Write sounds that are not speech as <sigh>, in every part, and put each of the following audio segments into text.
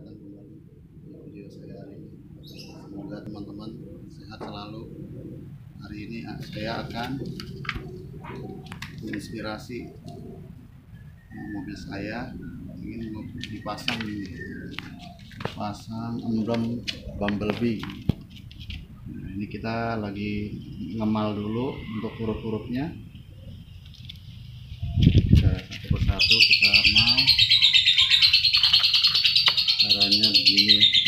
datang kembali video saya hari ini. Semoga teman-teman sehat selalu. Hari ini saya akan menginspirasi mobil saya ingin dipasang pasang emblem Bumblebee. Nah, ini kita lagi ngemal dulu untuk huruf-hurufnya. Kita satu persatu kita mal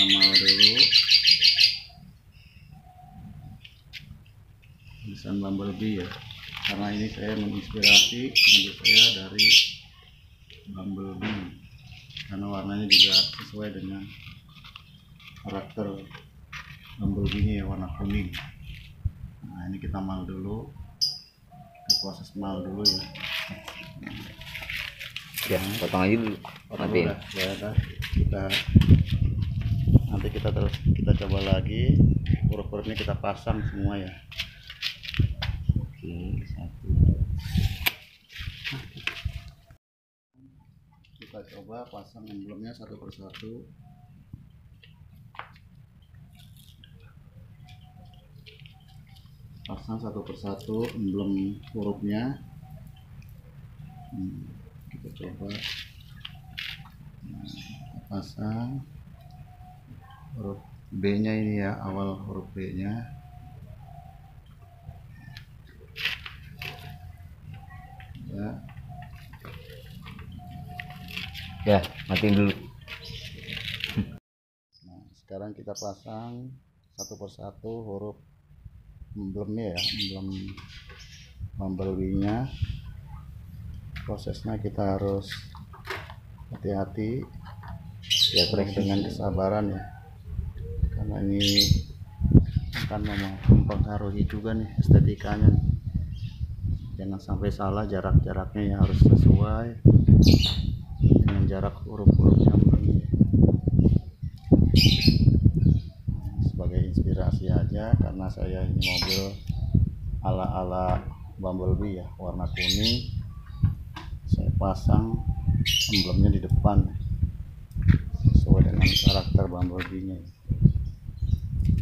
begini kita mal dulu tulisan Bumblebee ya. Karena ini saya menginspirasi mobil saya dari Bumblebee. Karena warnanya juga sesuai dengan karakter Bumblebee ya warna kuning. Nah ini kita mal dulu. Kita proses mal dulu ya. Ya potong aja dulu. Potong nanti ya kita nanti kita terus kita coba lagi. Huruf-hurufnya kita pasang semua ya. Oke satu. Kita coba pasang emblemnya satu persatu. Pasang satu persatu emblem hurufnya. Hmm, kita coba. Nah, kita pasang huruf B nya ini ya awal huruf B nya ya. Ya matiin dulu. Nah, sekarang kita pasang satu persatu huruf emblemnya ya, emblem Bumblebee-nya. Prosesnya kita harus hati-hati, ya dengan kesabaran ya, karena ini akan mem- mempengaruhi juga nih estetikanya. Jangan sampai salah jarak-jaraknya ya harus sesuai dengan jarak huruf-hurufnya sebagai inspirasi aja karena saya ini mobil ala-ala Bumblebee ya warna kuning. Saya pasang emblemnya di depan sesuai dengan karakter Bumblebee nya Nah,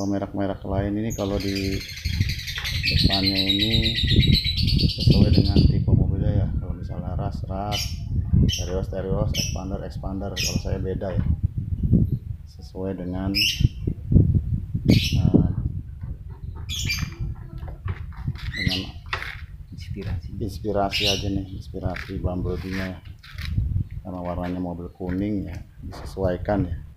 kalau merek-merek lain ini kalau di depannya ini sesuai dengan tipe mobilnya ya. Kalau misalnya ras ras stereo stereo expander expander kalau saya beda ya. Sesuai dengan eh, dengan inspirasi. inspirasi aja nih inspirasi Bumblebee nya ya. Karena warnanya mobil kuning ya disesuaikan ya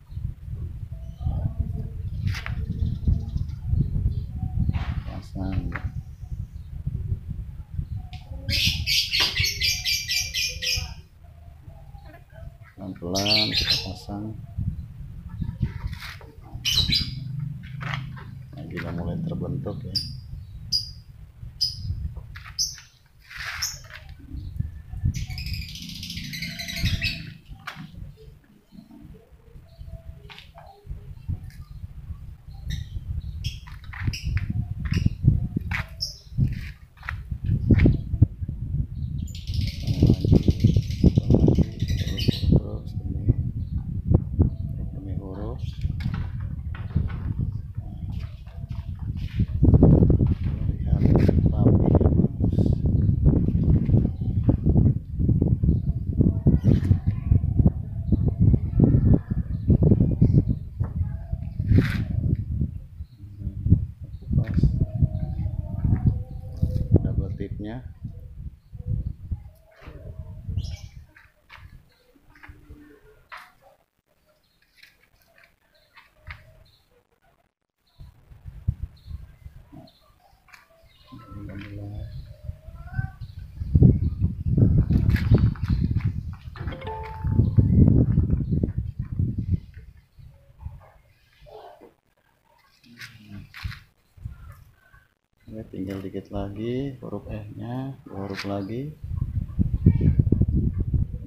tinggal dikit lagi huruf E nya huruf lagi.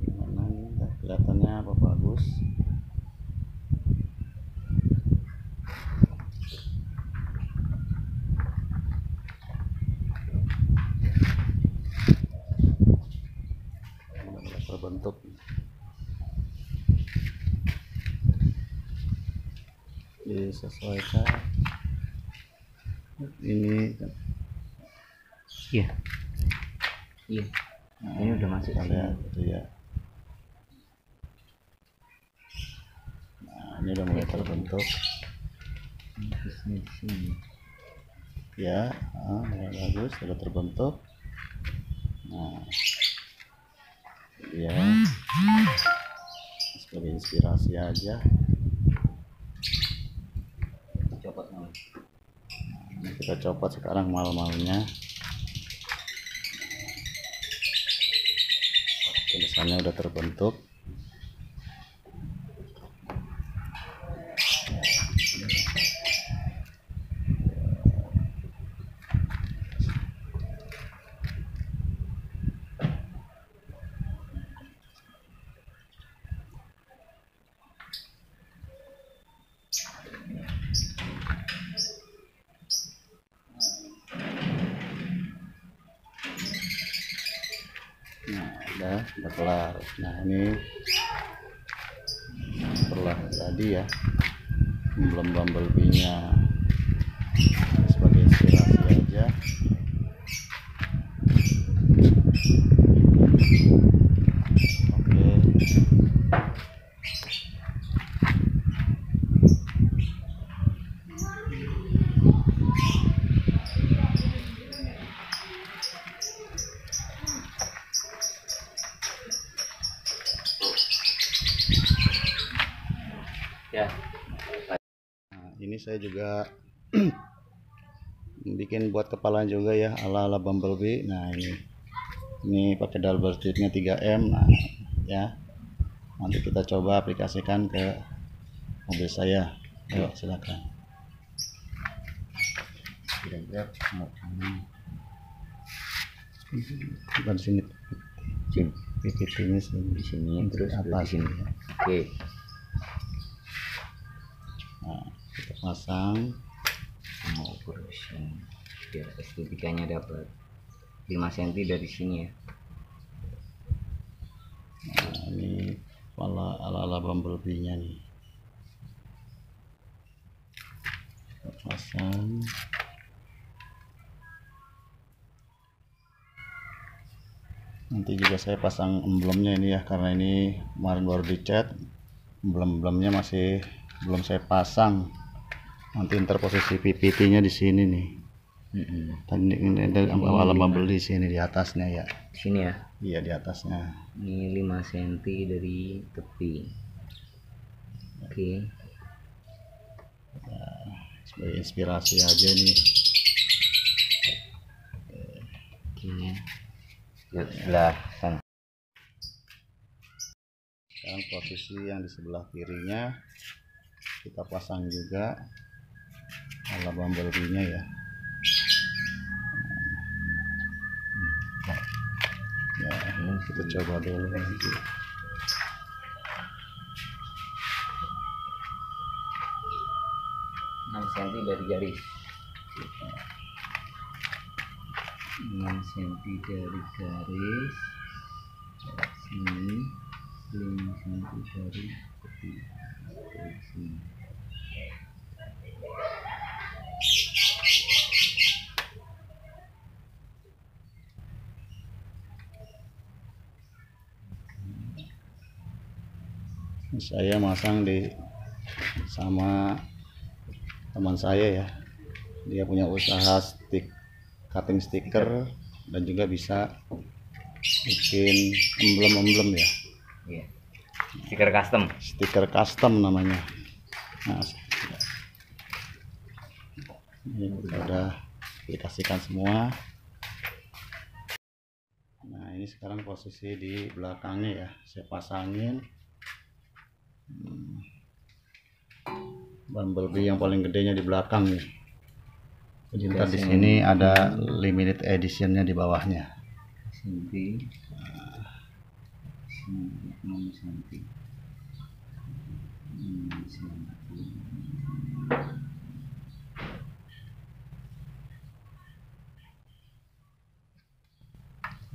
Gimana nih? Udah kelihatannya apa bagus. Terbentuk. Disesuaikan. Ini Iya. Iya. Ini udah masuk kita sini. lihat itu ya nah ini udah mulai terbentuk Terusnya di sini. ya ah, mulai bagus sudah terbentuk nah ya sebagai inspirasi aja Copot. Ini kita copot sekarang mal-malnya tulisannya udah terbentuk nah udah kelar. Nah ini setelah tadi ya. Belum bumblebee nya sebagai inspirasi aja oke Ya. Nah, ini saya juga <clears throat> bikin buat kepala juga ya ala ala bumblebee nah ini ini pakai double stitchnya 3M nah ya nanti kita coba aplikasikan ke mobil saya ayo silakan kira-kira bukan sini Sini. PPT-nya sini Di sini terus apa sini. ya. Oke. nah kita pasang terus yang biar estetikanya dapat 5 cm dari sini ya. Nah, ini ala ala ala bumblebee nya nih pasang. Nanti juga saya pasang emblemnya ini ya karena ini kemarin baru dicat. Emblem-emblemnya masih belum saya pasang nanti ntar posisi PPT nya di sini nih Mm-mm. tadi ini ada bumblebee di sini di atasnya ya sini ya. iya di atasnya Ini 5 cm dari tepi. Oke. sebagai inspirasi aja nih. Yuk, sebelah sana. sekarang posisi yang di sebelah kirinya kita pasang juga ala bumblebee nya ya. Ya Ini kita coba dulu nanti. Cm dari garis 6 cm dari garis. Sini. 5 cm dari tepi dari sini saya masang di sama teman saya ya. Dia punya usaha stick cutting stiker dan juga bisa bikin emblem-emblem ya. Iya. stiker custom. Stiker custom namanya. Nah ini kita udah aplikasikan semua. Nah ini sekarang posisi di belakangnya ya. Saya pasangin. Hmm. bumblebee yang paling gedenya di belakang nih. Jadi ntar di sini ada limited editionnya di bawahnya. Senti senti senti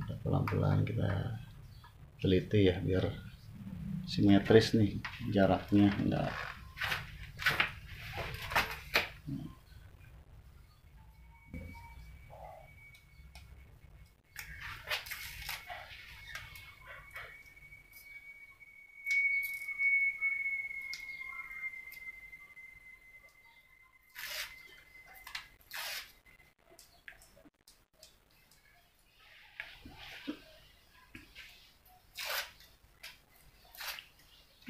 Udah pelan-pelan kita teliti ya biar simetris nih jaraknya enggak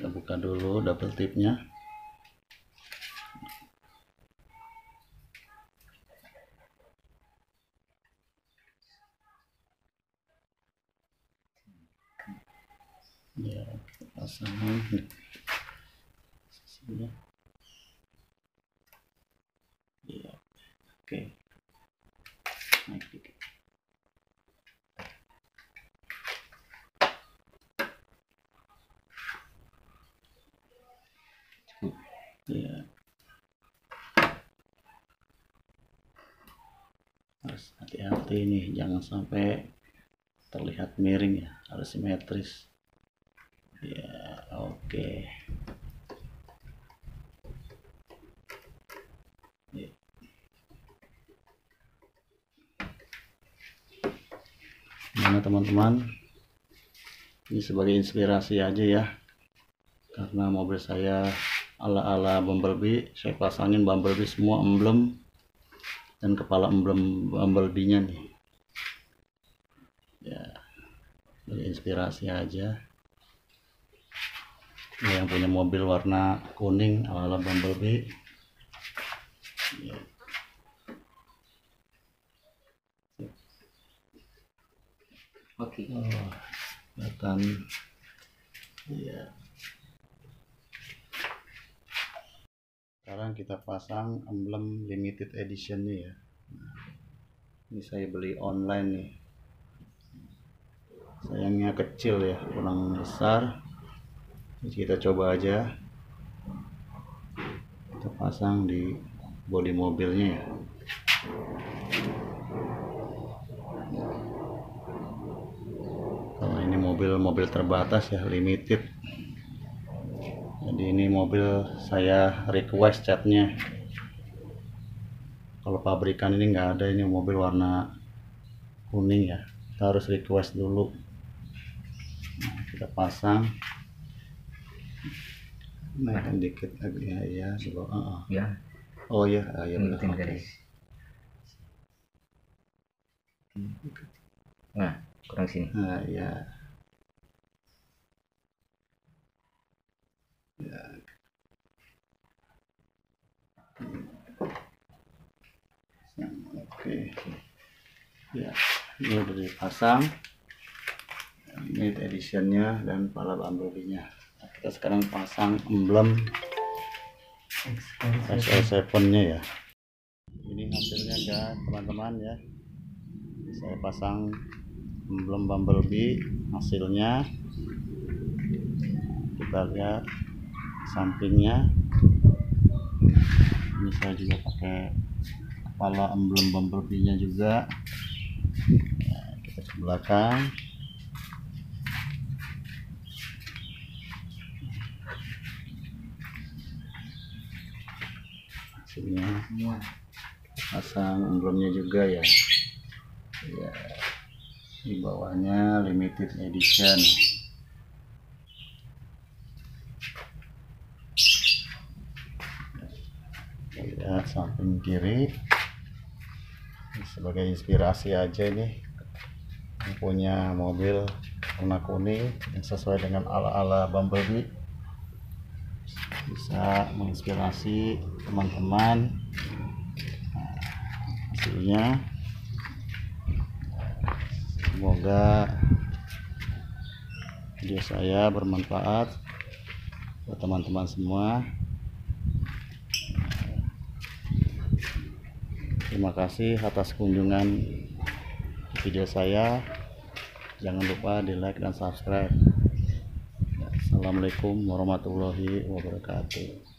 kita buka dulu double tipnya. Ya pasang ya oke. naik dikit ya harus hati-hati nih jangan sampai terlihat miring ya harus simetris ya oke. Ya. gimana teman-teman? Ini sebagai inspirasi aja ya. Karena mobil saya ala-ala Bumblebee. Saya pasangin Bumblebee semua emblem dan kepala emblem Bumblebee-nya nih. Ya jadi inspirasi aja. Ya, yang punya mobil warna kuning ala-ala Bumblebee. Ya. oke. Oh, kelihatan. Ya kita pasang emblem limited edition nih ya. Nah, ini saya beli online nih. Sayangnya kecil ya kurang besar. Jadi kita coba aja. Kita pasang di bodi mobilnya ya. Kalau ini mobil-mobil terbatas ya limited jadi ini mobil saya request catnya. Kalau pabrikan ini nggak ada ini mobil warna kuning ya. Kita harus request dulu. Nah, kita pasang. Naikkan dikit lagi. Ya ya coba ah, ah. ya. Oh ya ah, ya benar. Oke. nah kurang sini. Nah ya ya oke. Ya. Ini udah dipasang ini editionnya dan pala bumblebee-nya Nah, kita sekarang pasang emblem SL7 nya ya. Ini hasilnya ya teman-teman ya. Saya pasang emblem bumblebee hasilnya. Kita lihat sampingnya. Ini saya juga pakai kepala emblem bumblebee nya juga. Nah, kita ke belakang. Hasilnya pasang emblemnya juga ya. Ya di bawahnya limited edition lihat samping kiri Ini sebagai inspirasi aja yang punya mobil warna kuning yang sesuai dengan ala-ala Bumblebee. Bisa menginspirasi teman-teman. Nah, hasilnya semoga video saya bermanfaat buat teman-teman semua terima kasih atas kunjungan video saya. Jangan lupa di like dan subscribe. Ya, Assalamualaikum warahmatullahi wabarakatuh